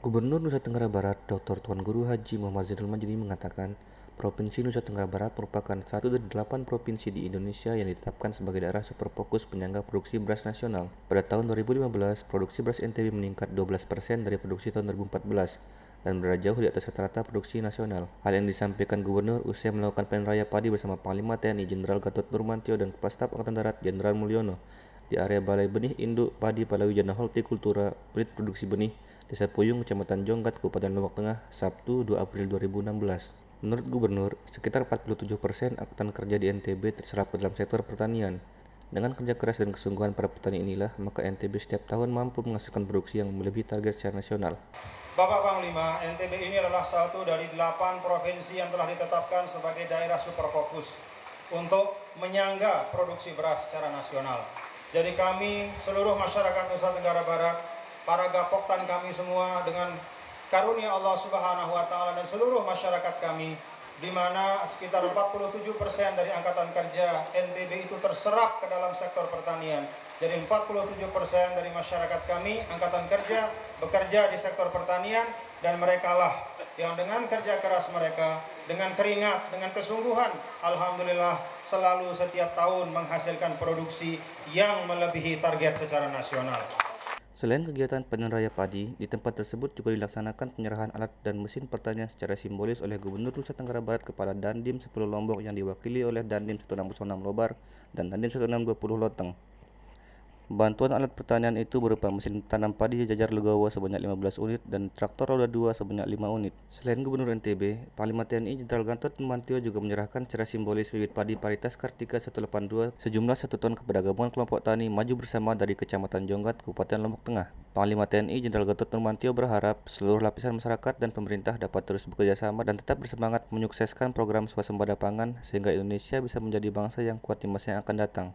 Gubernur Nusa Tenggara Barat Dr. Tuan Guru Haji Muhammad Zainul Majdi mengatakan, Provinsi Nusa Tenggara Barat merupakan satu dari delapan provinsi di Indonesia yang ditetapkan sebagai daerah super fokus penyangga produksi beras nasional. Pada tahun 2015, produksi beras NTB meningkat 12 persen dari produksi tahun 2014 dan berada jauh di atas rata-rata produksi nasional. Hal yang disampaikan Gubernur usai melakukan panen raya padi bersama Panglima TNI Jenderal Gatot Nurmantio dan Kepala Staf Angkatan Darat Jenderal Mulyono di area Balai Benih Induk Padi Palawijana Hortikultura Unit Produksi Benih Desa Puyung, Kecamatan Jonggat, Kabupaten Lombok Tengah, Sabtu 2 April 2016. Menurut Gubernur, sekitar 47 persen angkatan kerja di NTB terserap ke dalam sektor pertanian. Dengan kerja keras dan kesungguhan para petani inilah, maka NTB setiap tahun mampu menghasilkan produksi yang melebihi target secara nasional. Bapak Panglima, NTB ini adalah satu dari delapan provinsi yang telah ditetapkan sebagai daerah super fokus untuk menyangga produksi beras secara nasional. Jadi kami, seluruh masyarakat Nusa Tenggara Barat, para gapoktan kami semua dengan karunia Allah Subhanahu wa taala dan seluruh masyarakat kami di mana sekitar 47% dari angkatan kerja NTB itu terserap ke dalam sektor pertanian. Jadi 47% dari masyarakat kami angkatan kerja bekerja di sektor pertanian dan mereka lah yang dengan kerja keras mereka, dengan keringat, dengan kesungguhan, alhamdulillah selalu setiap tahun menghasilkan produksi yang melebihi target secara nasional. Selain kegiatan panen raya padi, di tempat tersebut juga dilaksanakan penyerahan alat dan mesin pertanian secara simbolis oleh Gubernur Nusa Tenggara Barat kepada Dandim 10 Lombok yang diwakili oleh Dandim 1696 Lobar dan Dandim 1620 Loteng. Bantuan alat pertanian itu berupa mesin tanam padi jajar legowo sebanyak 15 unit dan traktor roda 2 sebanyak 5 unit. Selain Gubernur NTB, Panglima TNI Jenderal Gatot Nurmantio juga menyerahkan secara simbolis bibit padi paritas Kartika 182 sejumlah 1 ton kepada gabungan kelompok tani maju bersama dari Kecamatan Jonggat, Kabupaten Lombok Tengah. Panglima TNI Jenderal Gatot Nurmantio berharap seluruh lapisan masyarakat dan pemerintah dapat terus bekerja sama dan tetap bersemangat menyukseskan program swasembada pangan sehingga Indonesia bisa menjadi bangsa yang kuat di masa yang akan datang.